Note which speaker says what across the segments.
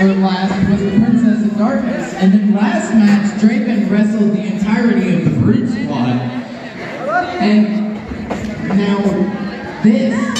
Speaker 1: or last, was the Princess of Darkness. And then last match, Draven wrestled the entirety of the Brute Squad. And now this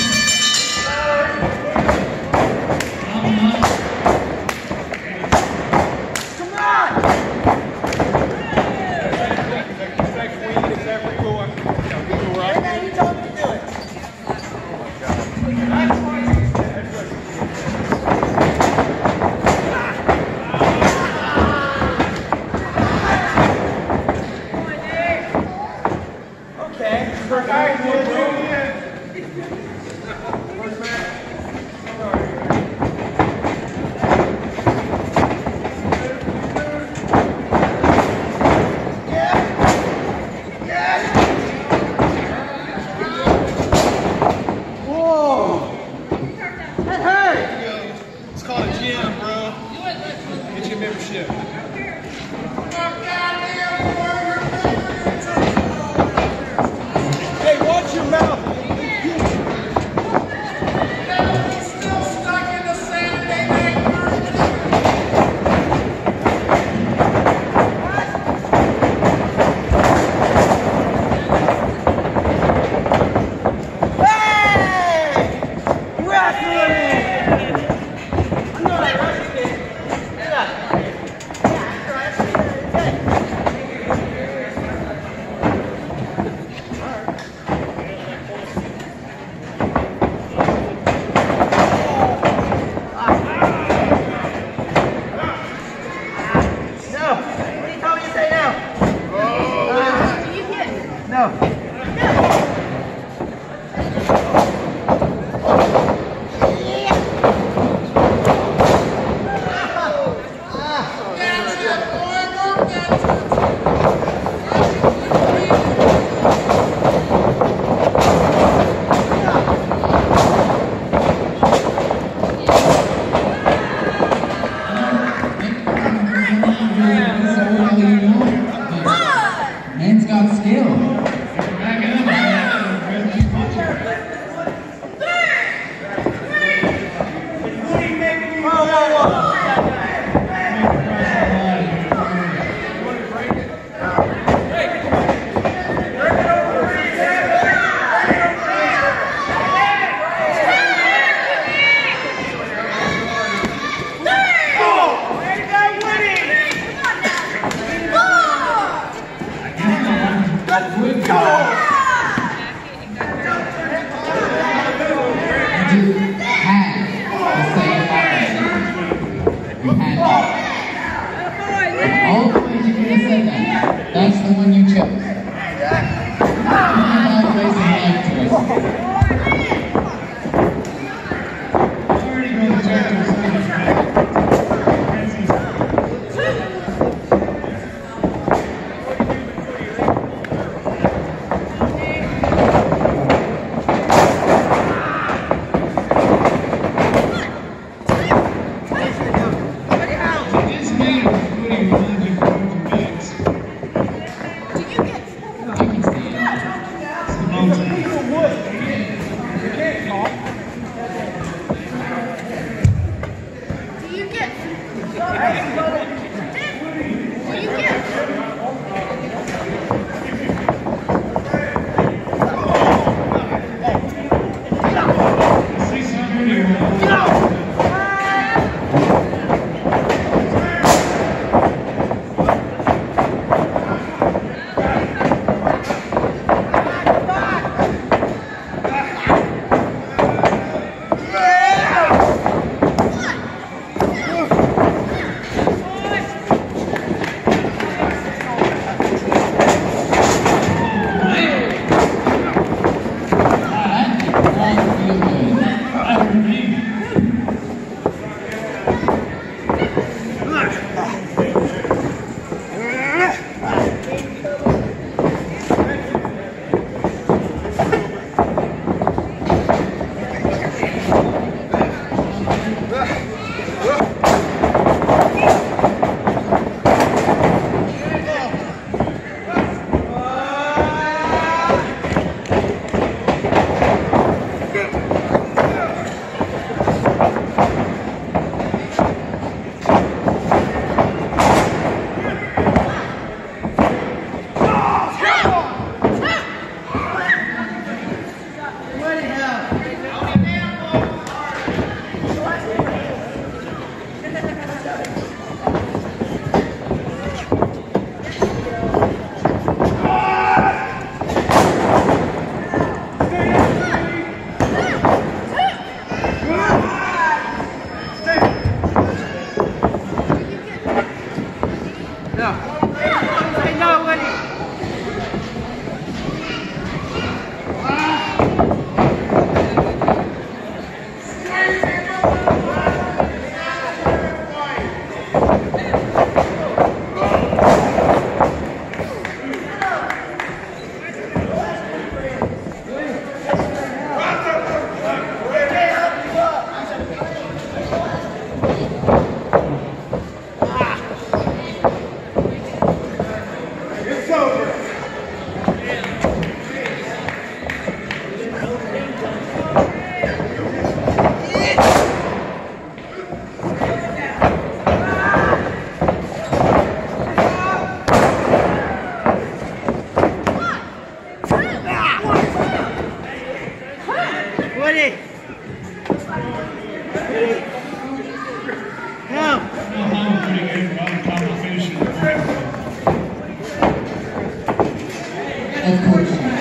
Speaker 2: enough. Got it.
Speaker 1: Эпохи.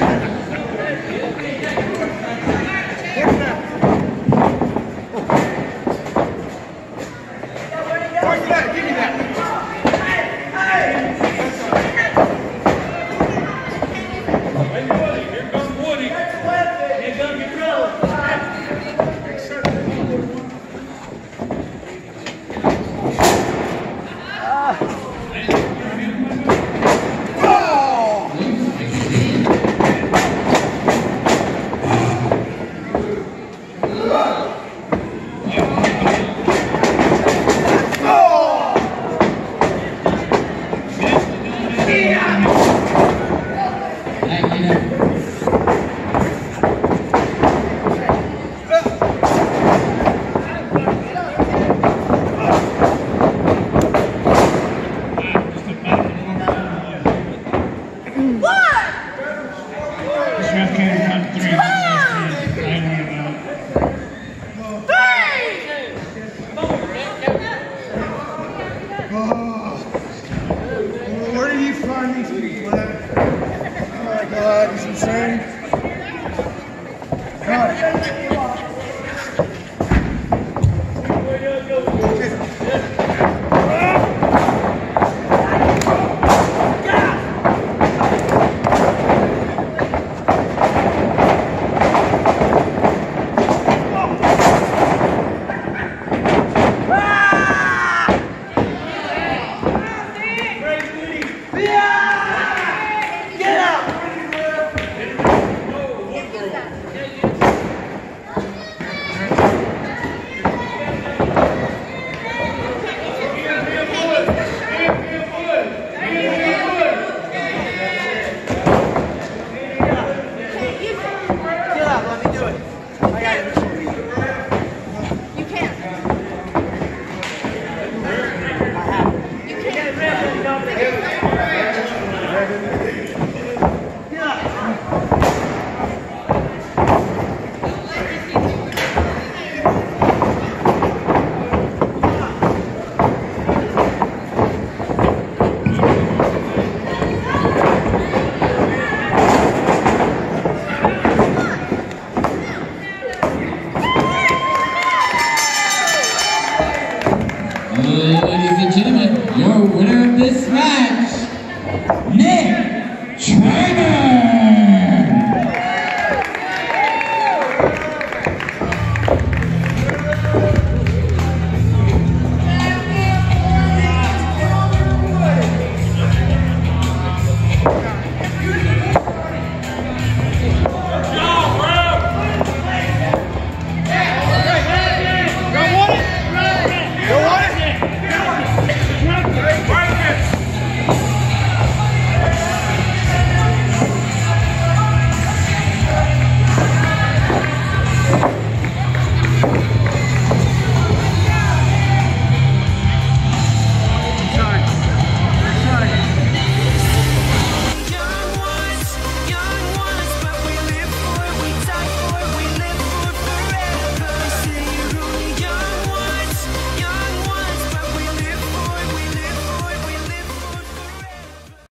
Speaker 1: Okay.